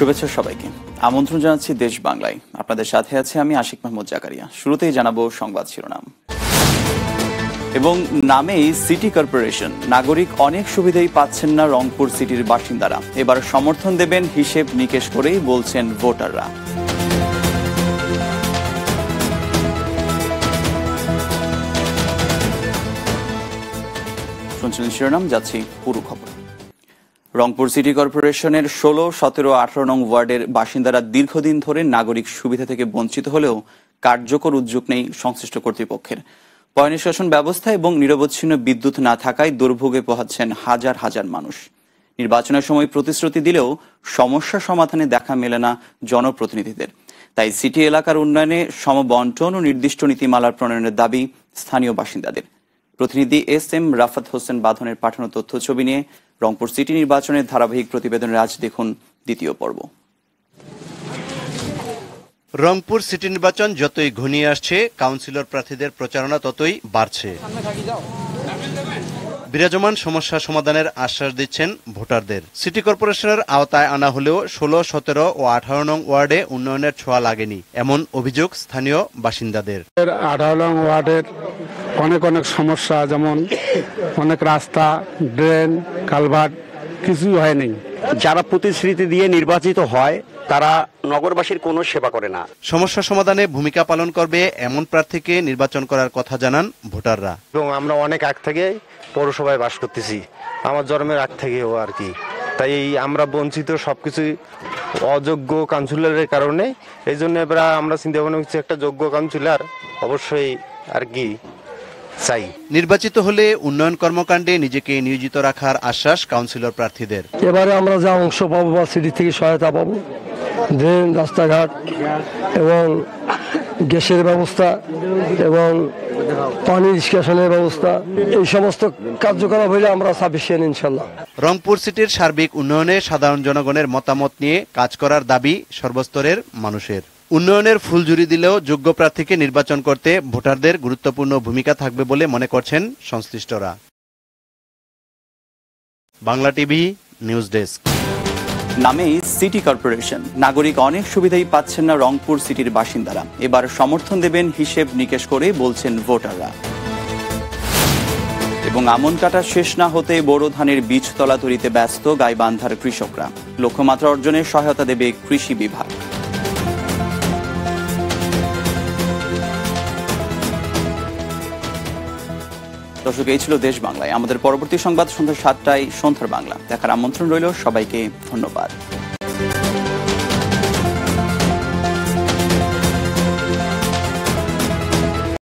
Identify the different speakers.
Speaker 1: শুভেচ্ছা সবাইকে। আমন্ত্রণ জানাচ্ছি দেশ বাংলায়। আপনাদের সাথে আছে আমি আশিক মাহমুদ জাকারিয়া। শুরুতেই জানাব সংবাদ শিরোনাম। এবং নামেই সিটি কর্পোরেশন, নাগরিক অনেক সুবিধাই পাচ্ছেন না রংপুর সিটির বাসিন্দারা। এবার সমর্থন দেবেন হিসেব নিকেশ করেই বলছেন ভোটাররা। শুনছিলেন শিরোনাম, যাচ্ছি পুরো খবর। রংপুর সিটি কর্পোরেশনের ষোলো, সতেরো, আঠারো নং ওয়ার্ডের বাসিন্দারা দীর্ঘদিন ধরে নাগরিক সুবিধা থেকে বঞ্চিত হলেও কার্যকর উদ্যোগ নেই সংশ্লিষ্ট কর্তৃপক্ষের। পয়নিষ্কাশন ব্যবস্থা এবং নিরবচ্ছিন্ন বিদ্যুৎ না থাকায় দুর্ভোগে পোহাচ্ছেন হাজার হাজার মানুষ। নির্বাচনের সময় প্রতিশ্রুতি দিলেও সমস্যা সমাধানে দেখা মেলে না জনপ্রতিনিধিদের। তাই সিটি এলাকার উন্নয়নে সমবন্টন ও নির্দিষ্ট নীতিমালার প্রণয়নের দাবি স্থানীয় বাসিন্দাদের। প্রতিনিধি এস এম রাফাত হোসেন বাঁধনের পাঠানো তথ্য ছবি নিয়ে রংপুর সিটি নির্বাচনের ধারাবাহিক প্রতিবেদনের আজ দেখুন দ্বিতীয় পর্ব।
Speaker 2: রংপুর সিটি নির্বাচন যতই ঘনিয়ে আসছে কাউন্সিলর প্রার্থীদের প্রচারণা ততই বাড়ছে। বিরাজমান সমস্যা সমাধানের আশ্বাস দিচ্ছেন ভোটারদের। সিটি কর্পোরেশনের আওতায় আনা হলেও ষোলো সতেরো ও আঠারো নং ওয়ার্ডে উন্নয়নের ছোঁয়া লাগেনি এমন অভিযোগ স্থানীয় বাসিন্দাদের।
Speaker 3: আঠারো নং ওয়ার্ডের অনেক অনেক সমস্যা যেমন অনেক রাস্তা ড্রেন কালভার্ট কিছুই হয়নি
Speaker 4: যারা প্রতিশ্রুতি দিয়ে নির্বাচিত হয় তারা নগরবাসীর কোনো সেবা করে না।
Speaker 2: সমস্যা সমাধানে ভূমিকা পালন করবে এমন প্রার্থীকে নির্বাচন করার কথা জানান ভোটাররা।
Speaker 5: এবং আমরা অনেক আগ থেকে পৌরসভায় বাস করতেছি। আমার জন্মের আগ থেকেও আর কি। তাই আমরা বঞ্চিত সবকিছুই অযোগ্য কাউন্সিলরের কারণে। এই জন্য এবার আমরা চিন্তা ভাবনা করছি একটা যোগ্য কাউন্সিলর অবশ্যই আর কি চাই।
Speaker 2: নির্বাচিত হলে উন্নয়ন কর্মকাণ্ডে নিজেকে নিয়োজিত রাখার আশ্বাস কাউন্সিলর প্রার্থীদের।
Speaker 6: এবারে আমরা যা অংশ পাবো বা সিটি থেকে সহায়তা পাবো ড্রেন রাস্তাঘাট এবং গ্যাসের ব্যবস্থা এবং পানি নিষ্কাশনের ব্যবস্থা এই সমস্ত কার্যকলাপ হইলে আমরা সাফিসিয়েন্ট ইনশাল্লাহ
Speaker 2: রংপুর সিটির সার্বিক উন্নয়নে সাধারণ জনগণের মতামত নিয়ে কাজ করার দাবি সর্বস্তরের মানুষের। উন্নয়নের ফুলঝুরি দিলেও যোগ্য প্রার্থীকে নির্বাচন করতে ভোটারদের গুরুত্বপূর্ণ ভূমিকা থাকবে বলে মনে করছেন সংশ্লিষ্টরা। Bangla TV news desk.
Speaker 1: নামেই সিটি কর্পোরেশন। নাগরিক অনেক সুবিধাই পাচ্ছেন না রংপুর সিটির বাসিন্দারা। এবার সমর্থন দেবেন হিসেব নিকেশ করে বলছেন ভোটাররা। এবং আমন কাটা শেষ না হতে বোরো ধানের বীজতলা তৈরিতে ব্যস্ত গাইবান্ধার কৃষকরা। লক্ষ্যমাত্রা অর্জনে সহায়তা দেবে কৃষি বিভাগ। দর্শক, এই ছিল দেশ বাংলায়। আমাদের পরবর্তী সংবাদ সন্ধ্যা সাতটায় সন্ধ্যার বাংলা। দেখার আমন্ত্রণ রইল সবাইকে। ধন্যবাদ।